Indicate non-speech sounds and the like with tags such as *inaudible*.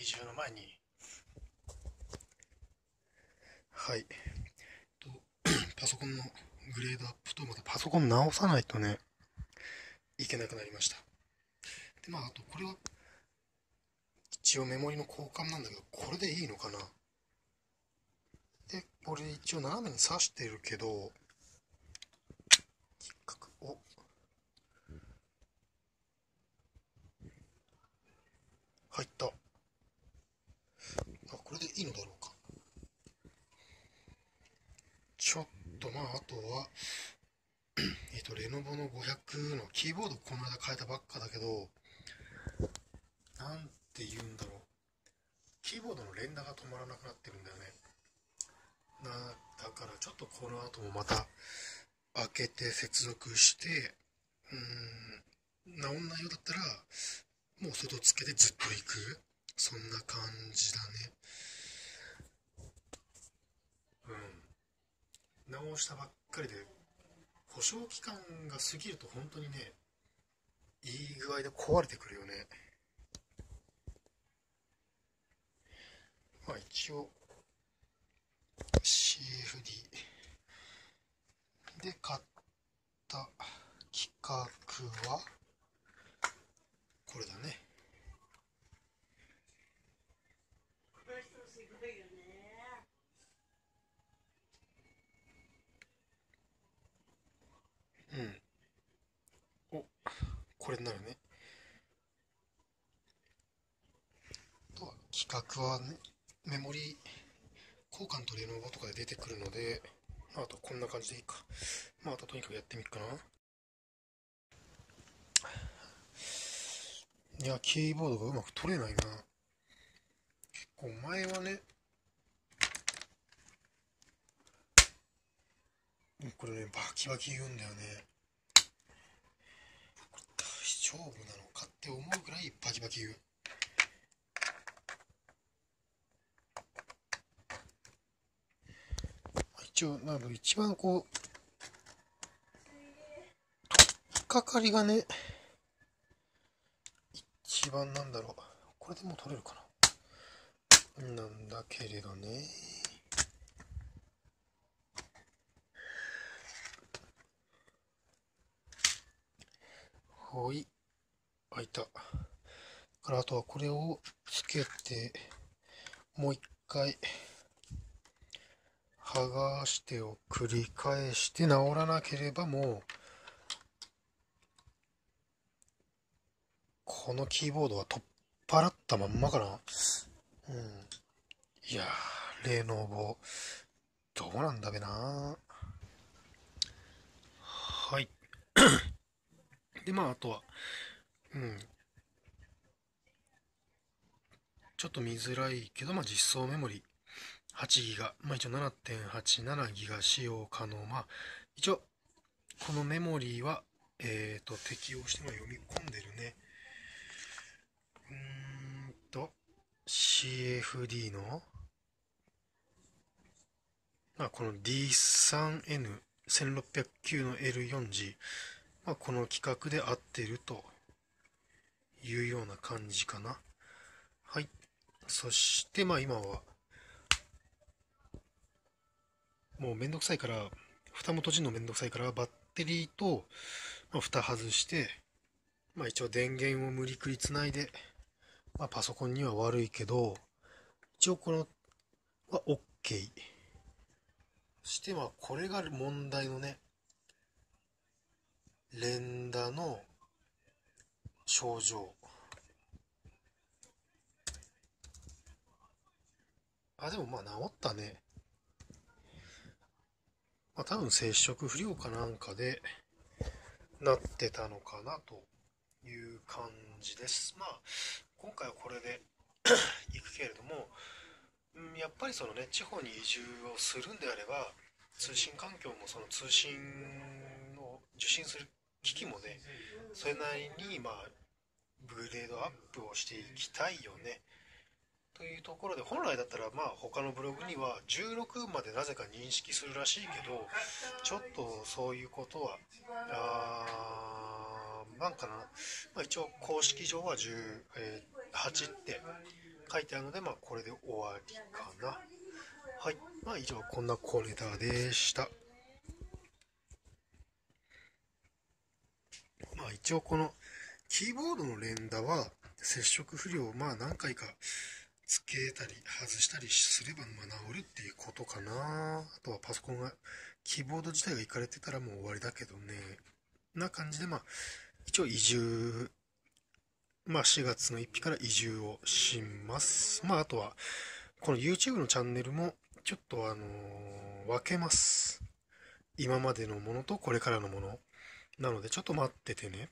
移住の前に。はい。と *clears throat* パソコンのグレードアップとまたパソコン直さないとねいけなくなりました。でまああとこれは一応メモリの交換なんだけどこれでいいのかな。でこれ一応斜めに刺してるけどお入った。あこれでいいのだろうか。ちょっとまああとはえっとレノボの500のキーボードこの間変えたばっかだけどなんて言うんだろう。キーボードの連打が止まらなくなってるんだよね。なだからちょっとこの後もまた開けて接続してうーん治んないようだったらもう外つけてずっと行く？そんな感じだね。うん。直したばっかりで保証期間が過ぎると本当にねいい具合で壊れてくるよね。まあ一応 CFD で買った企画は？これだね。うん。おこれになるね。とは企画はねメモリ交換とレノボとかで出てくるのであとこんな感じでいいか。まああととにかくやってみっかな。いやキーボードがうまく取れないな。結構前はね。これねバキバキ言うんだよね。大丈夫なのかって思うぐらいバキバキ言う。一応なんか一番こう取っかかりがね一番なんだろう。これでもう取れるかな。なんだけれどね。ほい。開いた。からあとはこれをつけてもう一回剥がしてを繰り返して治らなければもうこのキーボードは取っ払ったまんまかな。うん。いやーレノボどうなんだべな。はい。*coughs* でまああとはうん。ちょっと見づらいけどまあ実装メモリ8ギガ、まあ、一応7.87ギガ使用可能。まあ、一応、このメモリは、えっ、ー、と、適用しても読み込んでるね。うーんと、FD の、まあ、この D3N1609 の L4G、まあ、この規格で合ってるというような感じかな。はい。そして、まあ今は、もうめんどくさいから、蓋も閉じるのめんどくさいから、バッテリーと、まあ、蓋外して、まあ一応電源を無理くりつないで、まあパソコンには悪いけど、一応このは OK。そしてまあこれが問題のね、連打の症状。あ、でもまあ治ったね。まあ、多分接触不良かなんかでなってたのかなという感じです。まあ、今回はこれで *coughs* 行くけれども、うん、やっぱりそのね、地方に移住をするんであれば、通信環境もその通信を受信する機器もね、それなりに、まあ、グレードアップをしていきたいよね。というところで本来だったらまあ他のブログには16までなぜか認識するらしいけどちょっとそういうことはあなんかな、まあ、一応公式上は10、えー、8って書いてあるので、まあ、これで終わりかな。はい。まあ、以上、こんな小ネタでした。まあ、一応この、キーボードの連打は、接触不良をまあ何回かつけたり外したりすればまあ治るっていうことかな。あとはパソコンが、キーボード自体がいかれてたらもう終わりだけどね。な感じでまあ、一応移住、まあ4月の1日から移住をします。まああとは、この YouTube のチャンネルもちょっとあのー、分けます。今までのものとこれからのもの。なのでちょっと待っててね。